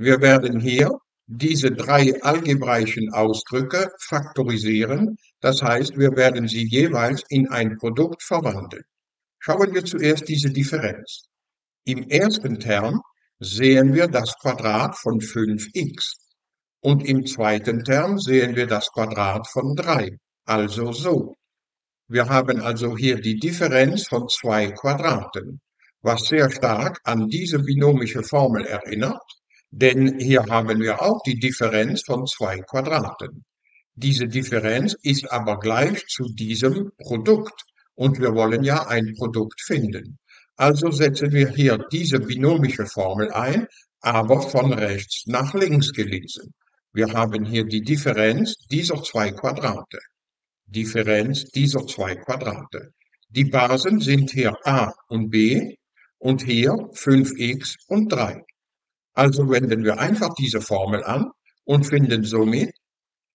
Wir werden hier diese drei algebraischen Ausdrücke faktorisieren, das heißt, wir werden sie jeweils in ein Produkt verwandeln. Schauen wir zuerst diese Differenz. Im ersten Term sehen wir das Quadrat von 5x und im zweiten Term sehen wir das Quadrat von 3, also so. Wir haben also hier die Differenz von zwei Quadraten, was sehr stark an diese binomische Formel erinnert, denn hier haben wir auch die Differenz von zwei Quadraten. Diese Differenz ist aber gleich zu diesem Produkt und wir wollen ja ein Produkt finden. Also setzen wir hier diese binomische Formel ein, aber von rechts nach links gelesen. Wir haben hier die Differenz dieser zwei Quadrate. Differenz dieser zwei Quadrate. Die Basen sind hier a und b und hier 5x und 3. Also wenden wir einfach diese Formel an und finden somit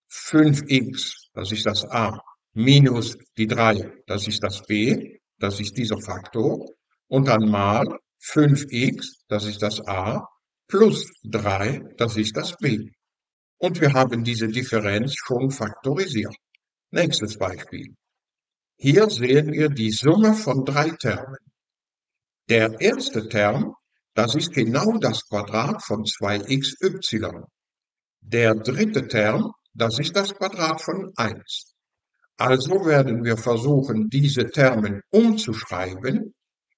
5x, das ist das a, minus die 3, das ist das b, das ist dieser Faktor, und dann mal 5x, das ist das a, plus 3, das ist das b. Und wir haben diese Differenz schon faktorisiert. Nächstes Beispiel. Hier sehen wir die Summe von drei Termen. Der erste Term das ist genau das Quadrat von 2xy. Der dritte Term, das ist das Quadrat von 1. Also werden wir versuchen, diese Termen umzuschreiben,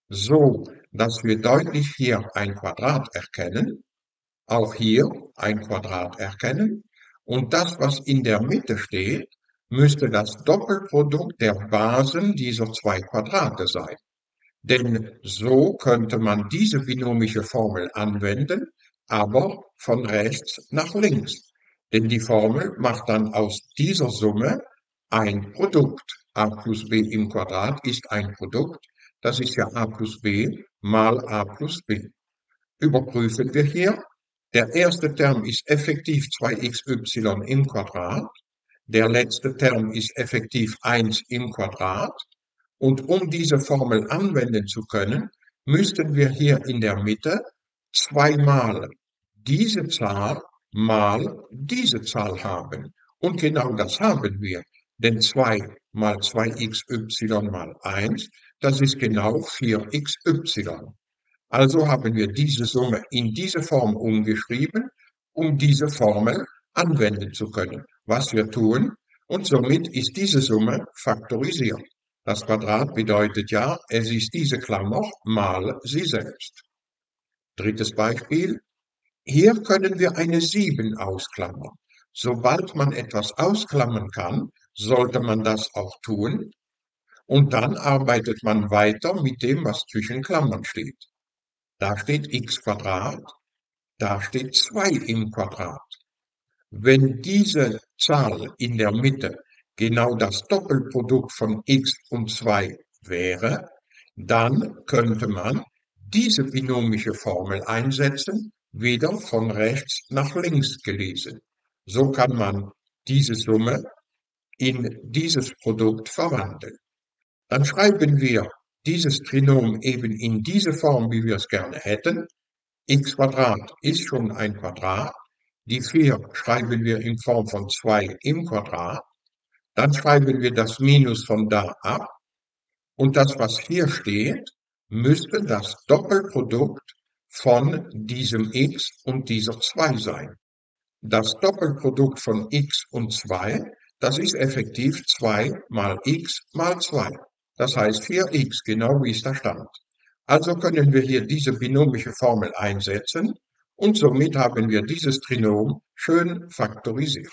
so dass wir deutlich hier ein Quadrat erkennen, auch hier ein Quadrat erkennen, und das, was in der Mitte steht, müsste das Doppelprodukt der Basen dieser zwei Quadrate sein. Denn so könnte man diese binomische Formel anwenden, aber von rechts nach links. Denn die Formel macht dann aus dieser Summe ein Produkt. a plus b im Quadrat ist ein Produkt. Das ist ja a plus b mal a plus b. Überprüfen wir hier. Der erste Term ist effektiv 2xy im Quadrat. Der letzte Term ist effektiv 1 im Quadrat. Und um diese Formel anwenden zu können, müssten wir hier in der Mitte zweimal diese Zahl mal diese Zahl haben. Und genau das haben wir. Denn 2 mal 2xy mal 1, das ist genau 4xy. Also haben wir diese Summe in diese Form umgeschrieben, um diese Formel anwenden zu können. Was wir tun, und somit ist diese Summe faktorisiert. Das Quadrat bedeutet ja, es ist diese Klammer mal sie selbst. Drittes Beispiel. Hier können wir eine 7 ausklammern. Sobald man etwas ausklammern kann, sollte man das auch tun. Und dann arbeitet man weiter mit dem, was zwischen Klammern steht. Da steht x Quadrat, da steht 2 im Quadrat. Wenn diese Zahl in der Mitte genau das Doppelprodukt von x und 2 wäre, dann könnte man diese binomische Formel einsetzen, wieder von rechts nach links gelesen. So kann man diese Summe in dieses Produkt verwandeln. Dann schreiben wir dieses Trinom eben in diese Form, wie wir es gerne hätten. x ist schon ein Quadrat. Die 4 schreiben wir in Form von 2 im Quadrat. Dann schreiben wir das Minus von da ab. Und das, was hier steht, müsste das Doppelprodukt von diesem x und dieser 2 sein. Das Doppelprodukt von x und 2, das ist effektiv 2 mal x mal 2. Das heißt 4x, genau wie es da stand. Also können wir hier diese binomische Formel einsetzen und somit haben wir dieses Trinom schön faktorisiert.